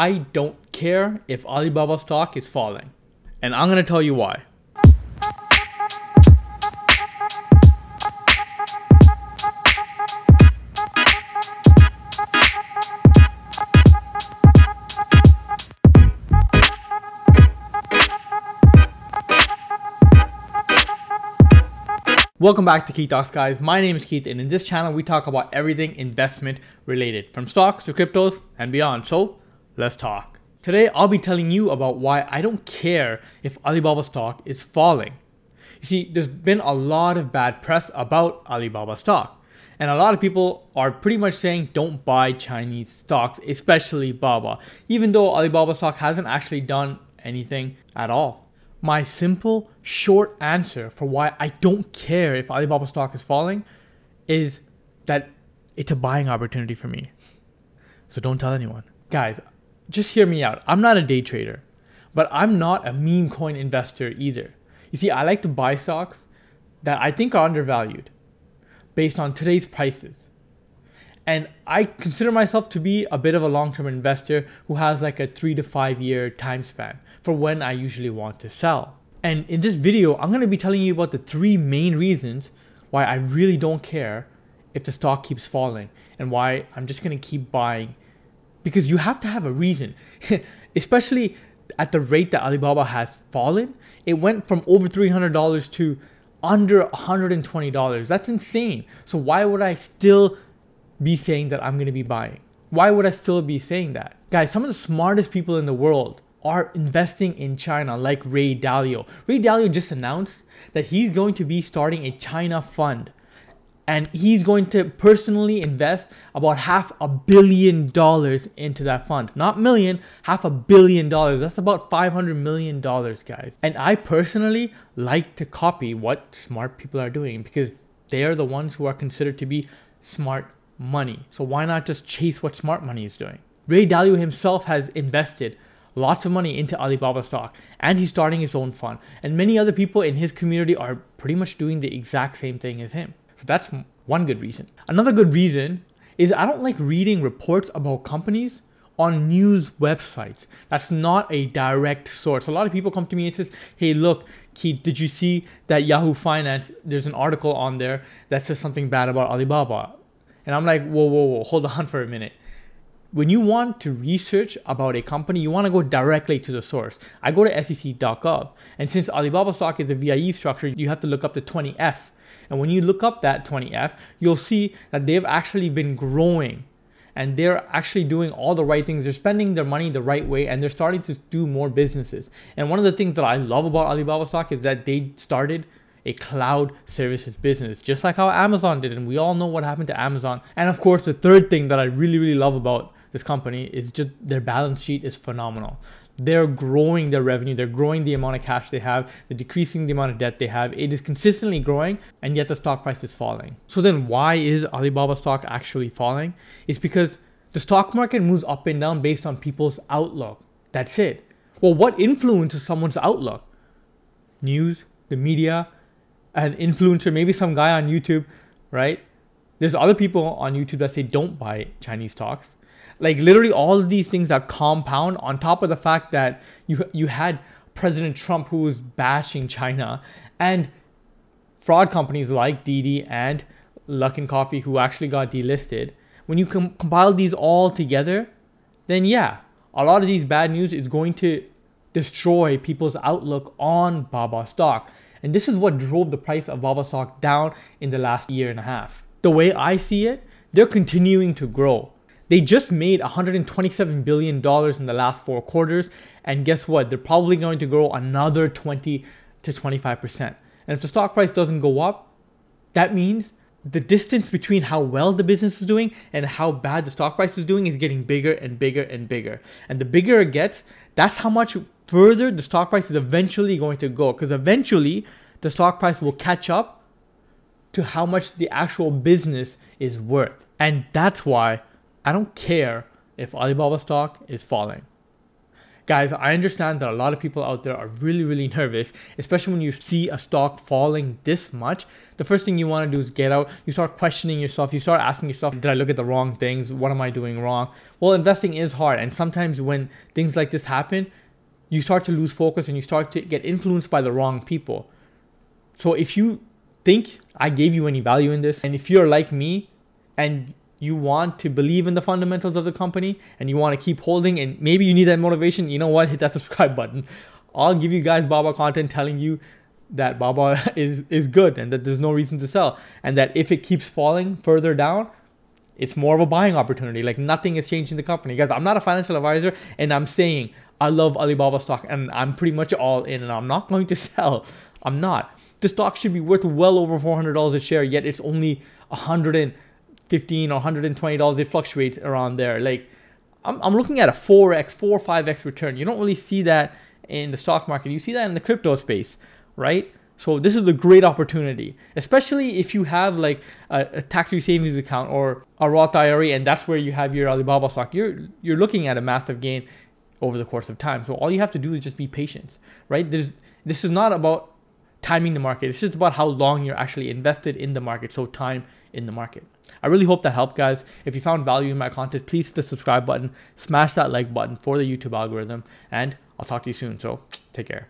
I don't care if Alibaba stock is falling. And I'm to tell you why. Welcome back to Keeth Talks guys. My name is Keeth and in this channel we talk about everything investment related from stocks to cryptos and beyond. So let's talk. Today I'll be telling you about why I don't care if Alibaba stock is falling. You see, there's been a lot of bad press about Alibaba stock. And a lot of people are pretty much saying don't buy Chinese stocks, especially Baba, even though Alibaba stock hasn't actually done anything at all. My simple, short answer for why I don't care if Alibaba stock is falling is that it's a buying opportunity for me. So don't tell anyone. Guys, just hear me out. I'm not a day trader, but I'm not a meme coin investor either. You see, I like to buy stocks that I think are undervalued based on today's prices. And I consider myself to be a bit of a long term investor who has like a three to five year time span for when I usually want to sell. And in this video, I'm to be telling you about the three main reasons why I really don't care if the stock keeps falling and why I'm just to keep buying because you have to have a reason, especially at the rate that Alibaba has fallen. It went from over $300 to under $120. That's insane. So why would I still be saying that I'm going to be buying? Why would I still be saying that? Guys, some of the smartest people in the world are investing in China, like Ray Dalio. Ray Dalio just announced that he's going to be starting a China fund and he's going to personally invest about half a billion dollars into that fund. Not million, half a billion dollars. That's about 500 million dollars, guys. And I personally like to copy what smart people are doing because they are the ones who are considered to be smart money. So why not just chase what smart money is doing? Ray Dalio himself has invested lots of money into Alibaba stock and he's starting his own fund. And many other people in his community are pretty much doing the exact same thing as him. So that's one good reason. Another good reason is I don't like reading reports about companies on news websites. That's not a direct source. A lot of people come to me and says, "Hey, look, Keeth, did you see that Yahoo Finance? There's an article on there that says something bad about Alibaba." And I'm like, whoa, whoa, whoa, hold on for a minute. When you want to research about a company, you want to go directly to the source. I go to sec.gov. And since Alibaba stock is a VIE structure, you have to look up the 20F. And when you look up that 20F, you'll see that they've actually been growing and they're actually doing all the right things. They're spending their money the right way and they're starting to do more businesses. And one of the things that I love about Alibaba stock is that they started a cloud services business, just like how Amazon did. And we all know what happened to Amazon. And of course, the third thing that I really, really love about this company is just their balance sheet is phenomenal. They're growing their revenue, they're growing the amount of cash they have, they're decreasing the amount of debt they have. It is consistently growing, and yet the stock price is falling. So then, why is Alibaba stock actually falling? It's because the stock market moves up and down based on people's outlook. That's it. Well, what influences someone's outlook? News, the media, an influencer, maybe some guy on YouTube, right? There's other people on YouTube that say don't buy Chinese stocks. Like literally all of these things that compound on top of the fact that you you had President Trump who was bashing China and fraud companies like Didi and Luckin Coffee who actually got delisted. When you com- compile these all together, then yeah, a lot of these bad news is going to destroy people's outlook on Baba stock. And this is what drove the price of Baba stock down in the last year and a half. The way I see it, they're continuing to grow. They just made $127 billion in the last four quarters. And guess what? They're probably going to grow another 20 to 25%. And if the stock price doesn't go up, that means the distance between how well the business is doing and how bad the stock price is doing is getting bigger and bigger and bigger. And the bigger it gets, that's how much further the stock price is eventually going to go. Because eventually the stock price will catch up to how much the actual business is worth. And that's why I don't care if Alibaba stock is falling. Guys, I understand that a lot of people out there are really, really nervous, especially when you see a stock falling this much. The first thing you want to do is get out. You start questioning yourself. You start asking yourself, did I look at the wrong things? What am I doing wrong? Well, investing is hard. And sometimes when things like this happen, you start to lose focus and you start to get influenced by the wrong people. So if you think I gave you any value in this, and if you're like me and you want to believe in the fundamentals of the company and you want to keep holding and maybe you need that motivation, you know what? Hit that subscribe button. I'll give you guys Baba content telling you that Baba is is good and that there's no reason to sell and that if it keeps falling further down, it's more of a buying opportunity. Like nothing is changing the company. Guys, I'm not a financial advisor and I'm saying I love Alibaba stock and I'm pretty much all in and I'm not going to sell. I'm not. The stock should be worth well over $400 a share, yet it's only 115 or 120 dollars. It fluctuates around there. Like I'm, I'm looking at a 4x, 4 5x return. You don't really see that in the stock market. You see that in the crypto space, right? So this is a great opportunity, especially if you have like a, a tax-free savings account or a Roth IRA, and that's where you have your Alibaba stock. You're you're looking at a massive gain over the course of time. So all you have to do is just be patient, right? There's this is not about timing the market. It's just about how long you're actually invested in the market. So time in the market. I really hope that helped, guys. If you found value in my content, please hit the subscribe button, smash that like button for the YouTube algorithm, and I'll talk to you soon. So take care.